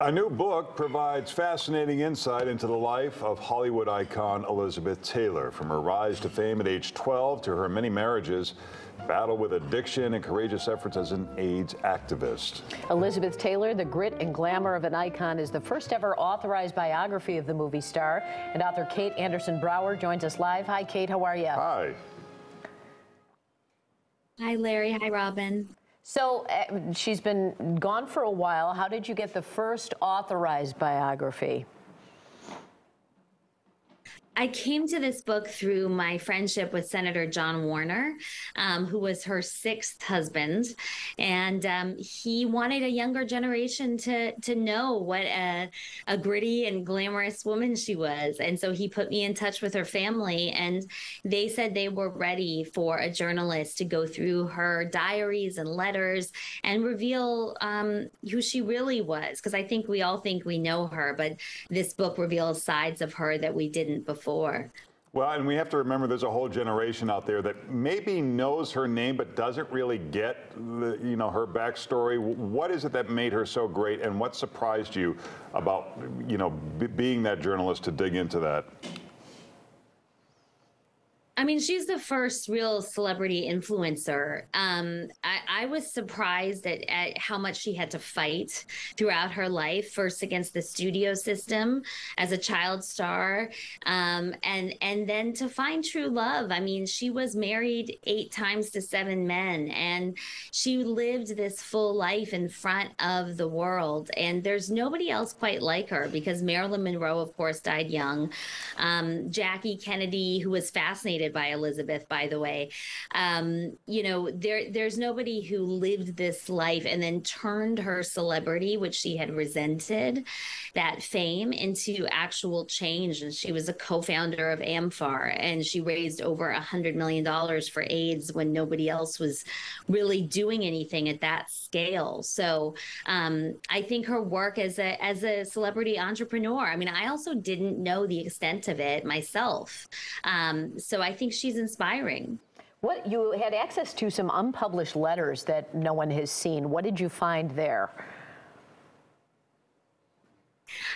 A new book provides fascinating insight into the life of Hollywood icon Elizabeth Taylor. From her rise to fame at age 12 to her many marriages, battle with addiction and courageous efforts as an AIDS activist. Elizabeth Taylor, the grit and glamour of an icon, is the first ever authorized biography of the movie star. And author Kate Andersen Brower joins us live. Hi, Kate. How are you? Hi. Hi, Larry. Hi, Robin. So uh, she's been gone for a while. How did you get the first authorized biography? I came to this book through my friendship with Senator John Warner, um, who was her sixth husband, and um, he wanted a younger generation to to know what a, a gritty and glamorous woman she was, and so he put me in touch with her family, and they said they were ready for a journalist to go through her diaries and letters and reveal um, who she really was, because I think we all think we know her, but this book reveals sides of her that we didn't before Well, and we have to remember there's a whole generation out there that maybe knows her name but doesn't really get the, you know her backstory. What is it that made her so great, and what surprised you about you know being that journalist to dig into that? I mean, she's the first real celebrity influencer. Um, I, I, was surprised at, at, how much she had to fight throughout her life. First against the studio system as a child star, um, and and then to find true love. I mean, she was married eight times to seven men, and she lived this full life in front of the world. And there's nobody else quite like her because Marilyn Monroe, of course, died young. Um, Jackie Kennedy, who was fascinated by Elizabeth, by the way. Um, you know, there there's nobody who lived this life and then turned her celebrity, which she had resented, that fame into actual change. And she was a co-founder of AMFAR, and she raised over a hundred million dollars for AIDS when nobody else was really doing anything at that scale. So um, I think her work as a as a celebrity entrepreneur. I mean, I also didn't know the extent of it myself. Um, so I think she's inspiring. What you had access to some unpublished letters that no one has seen. What did you find there?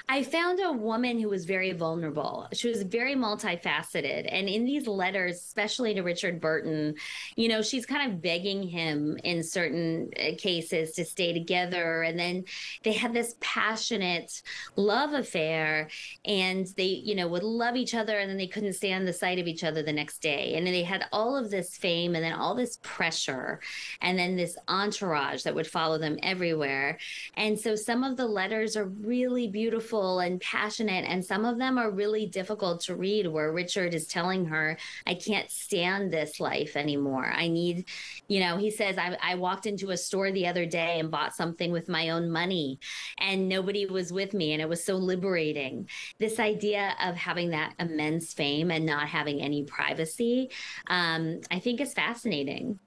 I found a woman who was very vulnerable. She was very multifaceted. And in these letters, especially to Richard Burton, you know, she's kind of begging him in certain uh, cases to stay together. And then they had this passionate love affair and they, you know, would love each other and then they couldn't stand the sight of each other the next day. And then they had all of this fame and then all this pressure and then this entourage that would follow them everywhere. And so some of the letters are really beautiful and passionate. And some of them are really difficult to read, where Richard is telling her, I can't stand this life anymore. I need, you know, he says, I, I walked into a store the other day and bought something with my own money, and nobody was with me. And it was so liberating. This idea of having that immense fame and not having any privacy, um, I think is fascinating.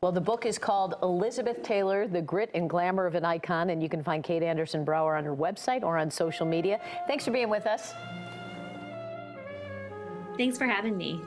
Well, the book is called Elizabeth Taylor, The Grit and Glamour of an Icon, and you can find Kate Andersen Brower on her website or on social media. Thanks for being with us. Thanks for having me.